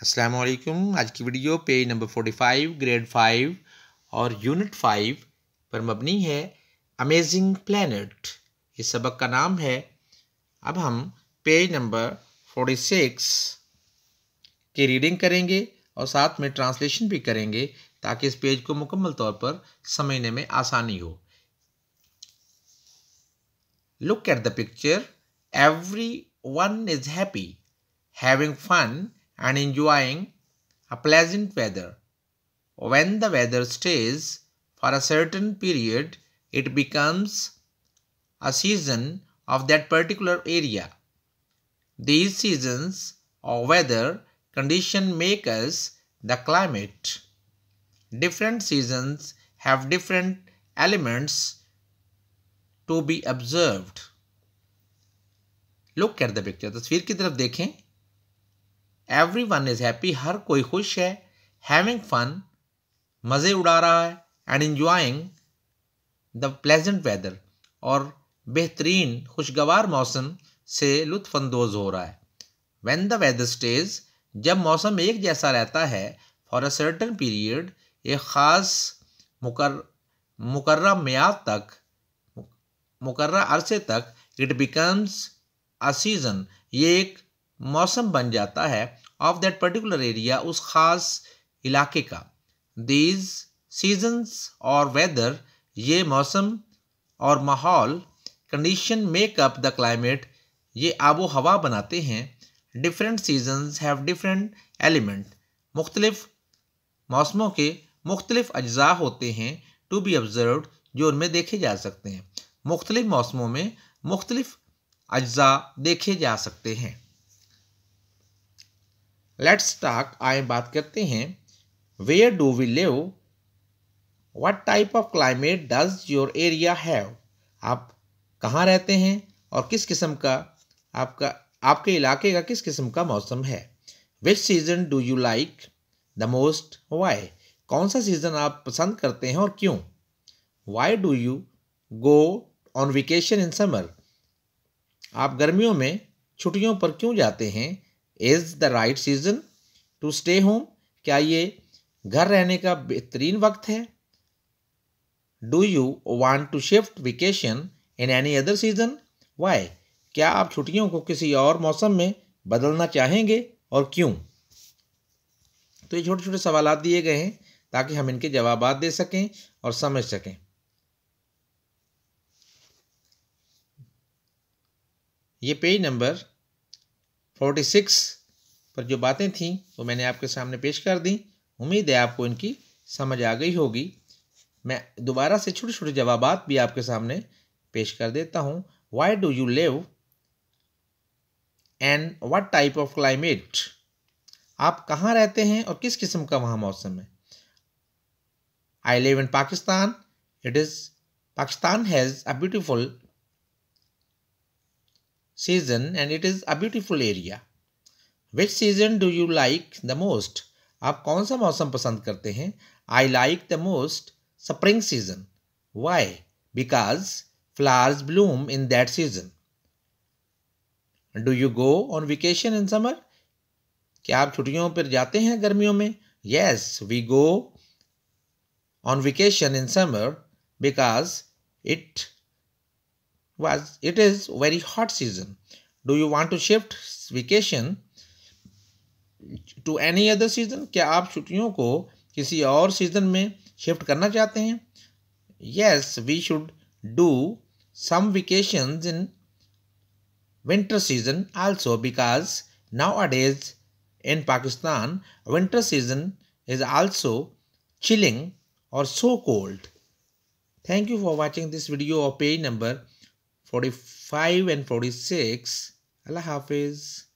अस्सलाम वालेकुम आज की वीडियो पेज नंबर 45 ग्रेड 5 और यूनिट 5 पर मबनी है अमेजिंग प्लैनेट इस सबक का नाम है। अब हम पेज नंबर 46 की रीडिंग करेंगे और साथ में ट्रांसलेशन भी करेंगे ताकि इस पेज को मुकम्मल तौर पर समझने में आसानी हो। Look at the picture everyone is happy having fun and enjoying a pleasant weather. When the weather stays for a certain period, it becomes a season of that particular area. These seasons or weather condition make us the climate. Different seasons have different elements to be observed. Look at the picture. तस्वीर की तरफ देखें everyone is happy हर कोई खुश है having fun मज़े उड़ा रहा है and enjoying the pleasant weather और बेहतरीन, खुशगवार मौसम से लुत्फानंदोज हो रहा है। वेन द वेदर स्टेज जब मौसम एक जैसा रहता है फॉर अ सर्टन पीरियड एक ख़ास मुकर मुकर्रा म्याद तक मुकर्रा अरसे तक इट बिकम्स अ सीज़न ये एक मौसम बन जाता है ऑफ़ दैट पर्टिकुलर एरिया उस ख़ास इलाके का। दीज सीजन्स और वेदर ये मौसम और माहौल condition make up the climate ये आबो हवा बनाते हैं। Different seasons have different element मुख्तलिफ़ मौसमों के मुख्तलिफ़ अज्जा होते हैं टू बी ऑब्ज़र्व जो उनमें देखे जा सकते हैं। मुख्तलिफ़ मौसमों में मुख्तलिफ़ अज्जा देखे जा सकते हैं। लेट्स टॉक आए बात करते हैं where do we live what type of climate does your area have आप कहाँ रहते हैं और किस किस्म का आपका, आपके इलाके का किस किस्म का मौसम है? Which season do you like the most why कौन सा सीज़न आप पसंद करते हैं और क्यों? Why do you go on vacation in summer आप गर्मियों में छुट्टियों पर क्यों जाते हैं? Is the right season to stay home क्या ये घर रहने का बेहतरीन वक्त है? Do you want to shift vacation in any other season why क्या आप छुट्टियों को किसी और मौसम में बदलना चाहेंगे और क्यों? तो ये छोटे छोटे सवाल दिए गए हैं ताकि हम इनके जवाब दे सकें और समझ सकें। ये पेज नंबर फोर्टी सिक्स पर जो बातें थीं, वो मैंने आपके सामने पेश कर दी। उम्मीद है आपको इनकी समझ आ गई होगी। मैं दोबारा से छोटे छोटे जवाब भी आपके सामने पेश कर देता हूँ। Why do you live and what type of climate आप कहाँ रहते हैं और किस किस्म का वहाँ मौसम है? I live in Pakistan it is Pakistan has a beautiful season and it is a beautiful area. Which season do you like the most? आप कौन सा मौसम पसंद करते हैं? I like the most spring season why because flowers bloom in that season do you go on vacation in summer क्या आप छुट्टियों पर जाते हैं गर्मियों में? Yes we go on vacation in summer because it was it is very hot season do you want to shift vacation to any other season क्या आप छुट्टियों को किसी और सीज़न में शिफ्ट करना चाहते हैं yes we should do some vacations in winter season also because nowadays in Pakistan winter season is also chilling or so cold thank you for watching this video of page number 45 and 46 Allah Hafiz